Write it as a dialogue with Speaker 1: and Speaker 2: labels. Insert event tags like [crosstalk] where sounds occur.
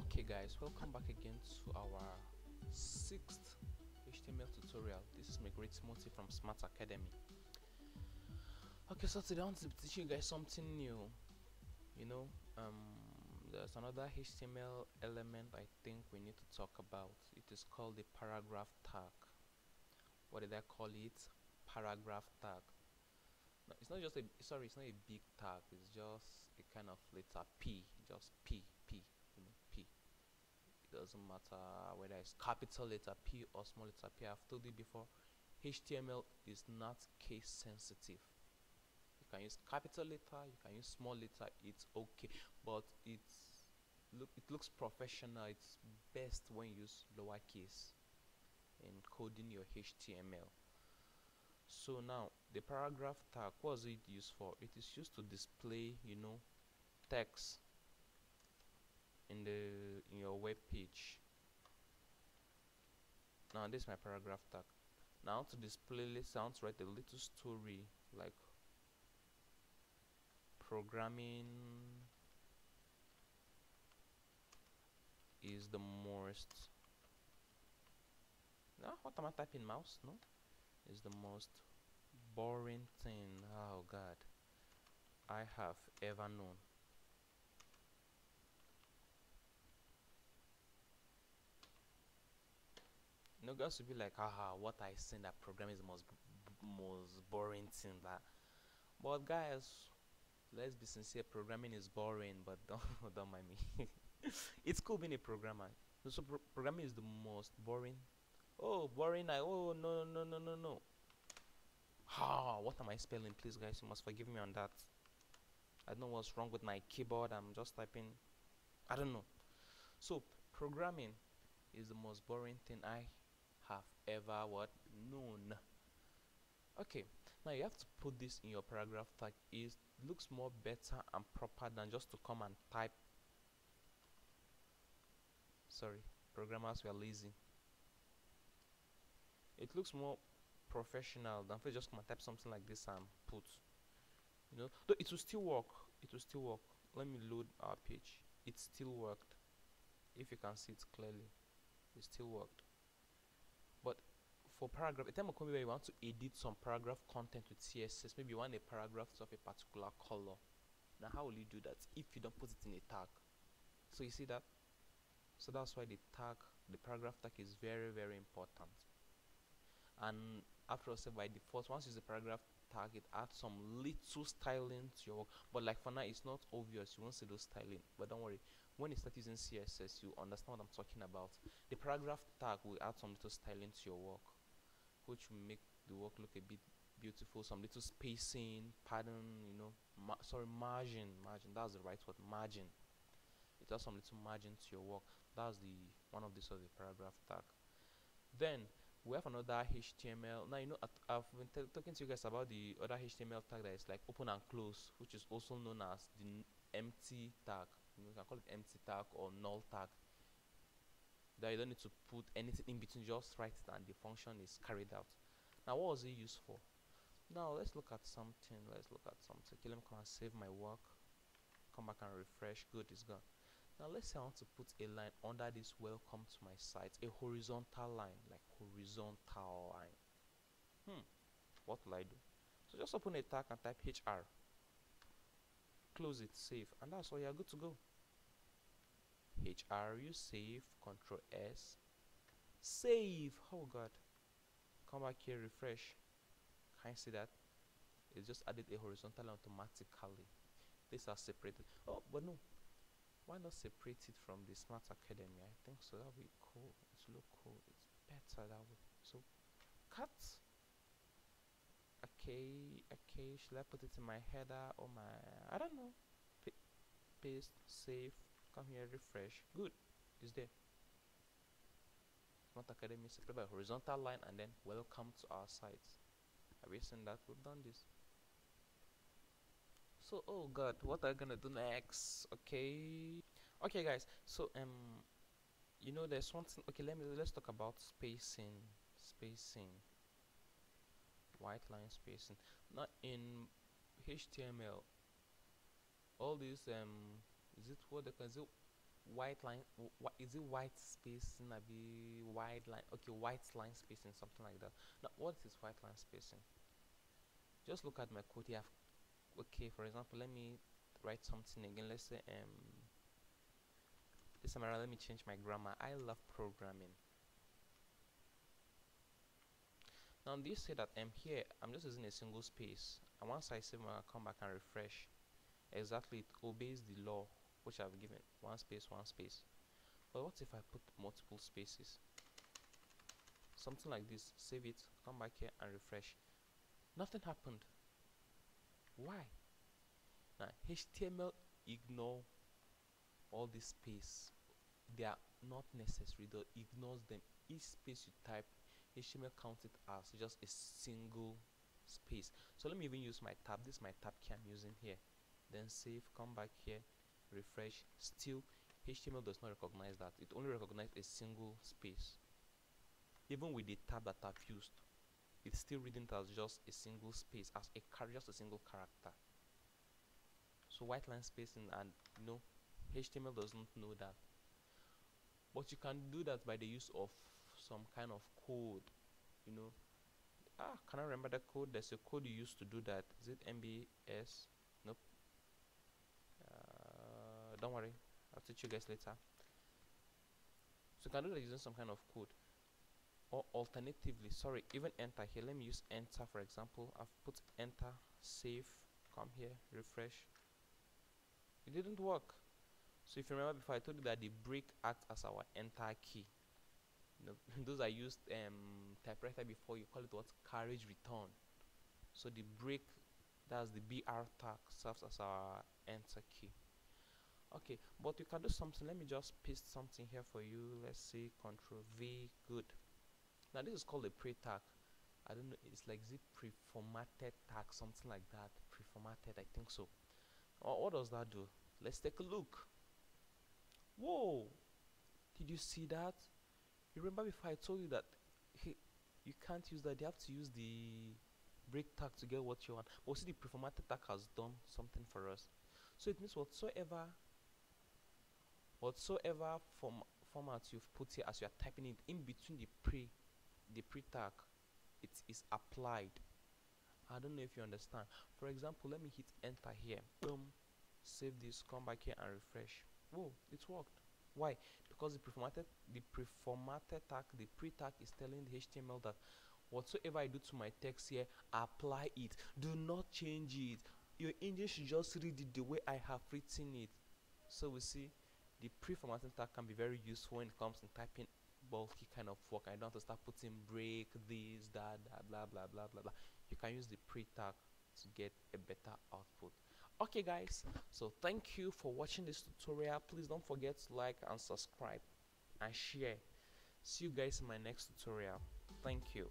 Speaker 1: okay guys welcome back again to our sixth html tutorial. This is Maigari timothy from smart academy. Okay so today i want to teach you guys something new. You know um there's another html element i think we need to talk about. It is called the paragraph tag. What did i call it? Paragraph tag. No, it's not just a sorry it's not a big tag. It's just a kind of letter p just p p you know p it doesn't matter whether it's capital letter p or small letter p i've told you before html is not case sensitive. You can use capital letter you can use small letter it's okay. But it's look it looks professional it's best when you use lowercase in coding your html so now the paragraph tag what is it used for? It is used to display you know text in the in your web page. Now this is my paragraph tag. Now to display sounds write a little story like programming is the most now what am I typing mouse? No. Is the most boring thing. Oh god. I have ever known no guys will be like haha what I seen that program is the most most boring thing that but guys let's be sincere programming is boring but [laughs] don't don't mind me. [laughs] It's cool being a programmer. So pro programming is the most boring. Oh boring I oh no no no no no. Ah what am I spelling? Please guys you must forgive me on that. I don't know what's wrong with my keyboard. I'm just typing. I don't know. So programming is the most boring thing I have ever what? Known. Okay now you have to put this in your paragraph tag looks more better and proper than just to come and type. Sorry programmers were lazy. It looks more professional than if just come and type something like this and put you know. Though it will still work it will still work. Let me load our page. It still worked. If you can see it clearly it still worked for paragraph a time will come where you want to edit some paragraph content with css maybe you want a paragraph of a particular color. Now how will you do that if you don't put it in a tag? So you see that? So that's why the tag the paragraph tag is very very important. And after all by default once you use the paragraph tag it adds some little styling to your work. But like for now it's not obvious you won't see those styling. But don't worry when you start using css you understand what i'm talking about. The paragraph tag will add some little styling to your work which will make the work look a bit beautiful. Some little spacing pattern you know ma sorry margin margin that's the right word margin. It has some little margin to your work. That's the one of these of the paragraph tag. Then we have another html now you know i've been talking to you guys about the other html tag that is like open and close which is also known as the empty tag. You can call it empty tag or null tag that you don't need to put anything in between just write it and the function is carried out. Now what was it used for? Now let's look at something. Let's look at something. Okay let me come and save my work. Come back and refresh. Good it's gone. Now let's say I want to put a line under this welcome to my site a horizontal line like horizontal line. Hmm what will I do? So just open a tag and type HR close it save and that's all. You're good to go HR you save control S save. Oh god. Come back here refresh. Can you see that? It just added a horizontal automatically. These are separated. Oh but no. Why not separate it from the smart academy? I think so. That would be cool. It's look cool. It's better that way. So cut. Okay okay should i put it in my header or my i don't know. P paste save come here refresh. Good. It's there. Smart academy separated by horizontal line and then welcome to our site have you seen that? We've done this. So oh god what are you gonna do next? Okay. Okay guys. So um you know there's one thing. Okay let me let's talk about spacing spacing. White line spacing. Not in html all these um is it what they can do white line is it white spacing be white line okay white line spacing something like that. Now what is white line spacing? Just look at my code here. Okay for example let me write something again. Let's say um this time around let me change my grammar. I love programming. Now this say that i'm here i'm just using a single space. And once i save my come back and refresh exactly it obeys the law which i've given one space one space. But what if i put multiple spaces? Something like this save it come back here and refresh. Nothing happened. Why? Now html ignore all this space. They are not necessary. Though ignores them. Each space you type html counts it as just a single space. So let me even use my tab. This is my tab key i'm using here. Then save come back here refresh still html does not recognize that. It only recognizes a single space. Even with the tab that i've used it's still reading it as just a single space as a just a single character. So white line spacing and you know HTML doesn't know that. But you can do that by the use of some kind of code you know. Ah can I remember the code? There's a code you used to do that. Is it MBS nope don't worry. I'll teach you guys later. So you can do that using some kind of code? Or alternatively sorry even enter here. Let me use enter for example. I've put enter save come here refresh. It didn't work. So if you remember before I told you that the break acts as our enter key. [laughs] Those are used um, typewriter before you call it what? Carriage return. So the break that's the BR tag serves as our enter key okay but you can do something. Let me just paste something here for you. Let's say control V good. Now this is called a pre tag I don't know it's like zip pre-formatted tag something like that? Pre-formatted I think so. Or what does that do? Let's take a look. Whoa did you see that? You remember before I told you that you can't use that. You have to use the break tag to get what you want. But see the pre-formatted tag has done something for us. So it means whatsoever whatsoever form format you've put here as you are typing it in between the pre the pre tag it is applied. I don't know if you understand. For example let me hit enter here. Boom. Save this. Come back here and refresh. Whoa it worked. Why? Because the preformatted the preformatted tag the pre tag is telling the html that whatsoever i do to my text here apply it. Do not change it. Your engine should just read it the way i have written it. So we see the pre-formatting tag can be very useful when it comes to typing bulky kind of work. I don't have to start putting break this that that blah blah blah blah blah. You can use the pre tag to get a better output. Okay guys. So thank you for watching this tutorial. Please don't forget to like and subscribe and share. See you guys in my next tutorial. Thank you